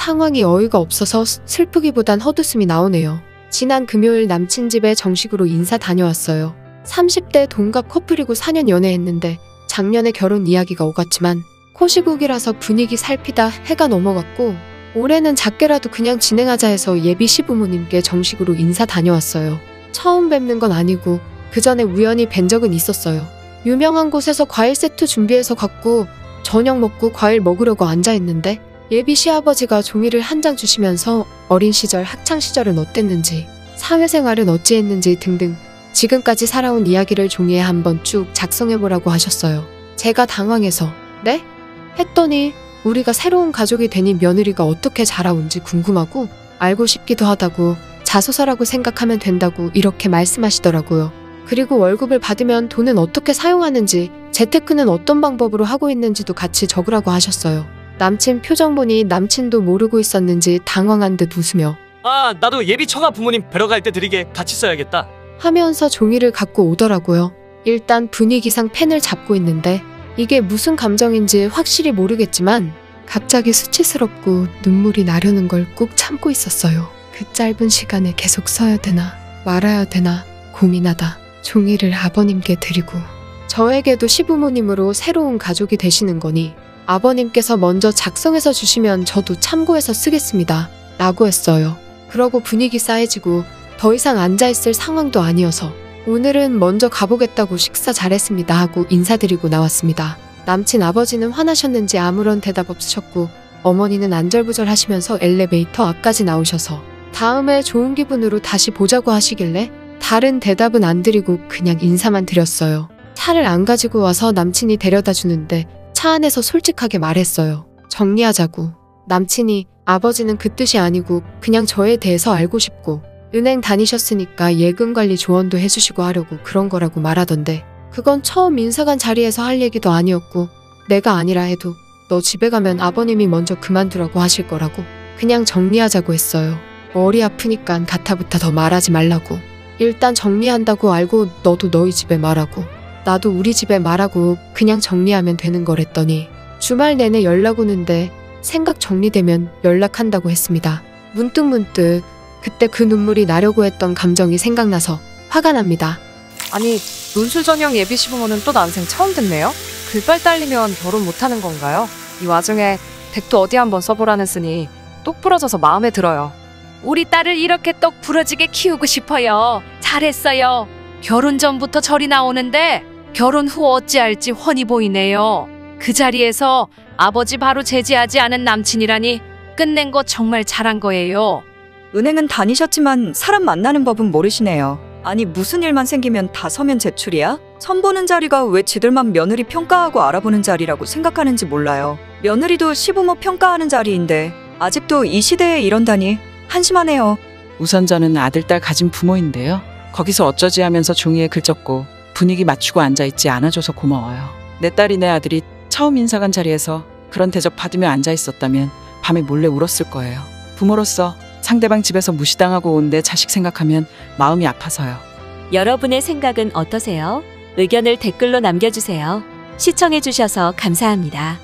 상황이 어이가 없어서 스- 슬프기보단 헛웃음이 나오네요. 지난 금요일 남친 집에 정식으로 인사 다녀왔어요. 30대 동갑 커플이고 4년 연애했는데 작년에 결혼 이야기가 오갔지만 코시국이라서 분위기 살피다 해가 넘어갔고 올해는 작게라도 그냥 진행하자 해서 예비 시부모님께 정식으로 인사 다녀왔어요. 처음 뵙는 건 아니고 그 전에 우연히 뵌 적은 있었어요. 유명한 곳에서 과일 세트 준비해서 갔고 저녁 먹고 과일 먹으려고 앉아 있는데 예비 시아버지가 종이를 한 장 주시면서 어린 시절 학창 시절은 어땠는지 사회생활은 어찌했는지 등등 지금까지 살아온 이야기를 종이에 한번 쭉 작성해보라고 하셨어요. 제가 당황해서 네? 했더니 우리가 새로운 가족이 되니 며느리가 어떻게 자라온지 궁금하고 알고 싶기도 하다고 자소서라고 생각하면 된다고 이렇게 말씀하시더라고요. 그리고 월급을 받으면 돈은 어떻게 사용하는지 재테크는 어떤 방법으로 하고 있는지도 같이 적으라고 하셨어요. 남친 표정 보니 남친도 모르고 있었는지 당황한 듯 웃으며 아, 나도 예비 처가 부모님 뵈러 갈 때 드리게 같이 써야겠다. 하면서 종이를 갖고 오더라고요. 일단 분위기상 펜을 잡고 있는데 이게 무슨 감정인지 확실히 모르겠지만 갑자기 수치스럽고 눈물이 나려는 걸 꾹 참고 있었어요. 그 짧은 시간에 계속 써야 되나 말아야 되나 고민하다 종이를 아버님께 드리고 저에게도 시부모님으로 새로운 가족이 되시는 거니 아버님께서 먼저 작성해서 주시면 저도 참고해서 쓰겠습니다. 라고 했어요. 그러고 분위기 싸해지고 더 이상 앉아있을 상황도 아니어서 오늘은 먼저 가보겠다고 식사 잘했습니다 하고 인사드리고 나왔습니다. 남친 아버지는 화나셨는지 아무런 대답 없으셨고 어머니는 안절부절 하시면서 엘리베이터 앞까지 나오셔서 다음에 좋은 기분으로 다시 보자고 하시길래 다른 대답은 안 드리고 그냥 인사만 드렸어요. 차를 안 가지고 와서 남친이 데려다 주는데 차 안에서 솔직하게 말했어요. 정리하자고. 남친이 아버지는 그 뜻이 아니고 그냥 저에 대해서 알고 싶고 은행 다니셨으니까 예금 관리 조언도 해주시고 하려고 그런 거라고 말하던데 그건 처음 인사관 자리에서 할 얘기도 아니었고 내가 아니라 해도 너 집에 가면 아버님이 먼저 그만두라고 하실 거라고 그냥 정리하자고 했어요. 머리 아프니까 가타부타 더 말하지 말라고 일단 정리한다고 알고 너도 너희 집에 말하고 나도 우리 집에 말하고 그냥 정리하면 되는 거랬더니 주말 내내 연락 오는데 생각 정리되면 연락한다고 했습니다. 문득 문득 그때 그 눈물이 나려고 했던 감정이 생각나서 화가 납니다. 아니 논술 전형 예비 시부모는 또 난생 처음 듣네요. 글빨 딸리면 결혼 못하는 건가요? 이 와중에 덱도 어디 한번 써보라는 쓰니 똑 부러져서 마음에 들어요. 우리 딸을 이렇게 똑 부러지게 키우고 싶어요. 잘했어요. 결혼 전부터 절이 나오는데 결혼 후 어찌할지 훤히 보이네요. 그 자리에서 아버지 바로 제지하지 않은 남친이라니 끝낸 거 정말 잘한 거예요. 은행은 다니셨지만 사람 만나는 법은 모르시네요. 아니 무슨 일만 생기면 다 서면 제출이야? 선 보는 자리가 왜 지들만 며느리 평가하고 알아보는 자리라고 생각하는지 몰라요. 며느리도 시부모 평가하는 자리인데 아직도 이 시대에 이런다니 한심하네요. 우선 저는 아들, 딸 가진 부모인데요. 거기서 어쩌지 하면서 종이에 글 적고 분위기 맞추고 앉아있지 않아줘서 고마워요. 내 딸이 내 아들이 처음 인사관 자리에서 그런 대접 받으며 앉아있었다면 밤에 몰래 울었을 거예요. 부모로서 상대방 집에서 무시당하고 온 내 자식 생각하면 마음이 아파서요. 여러분의 생각은 어떠세요? 의견을 댓글로 남겨주세요. 시청해주셔서 감사합니다.